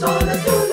It's all the truth.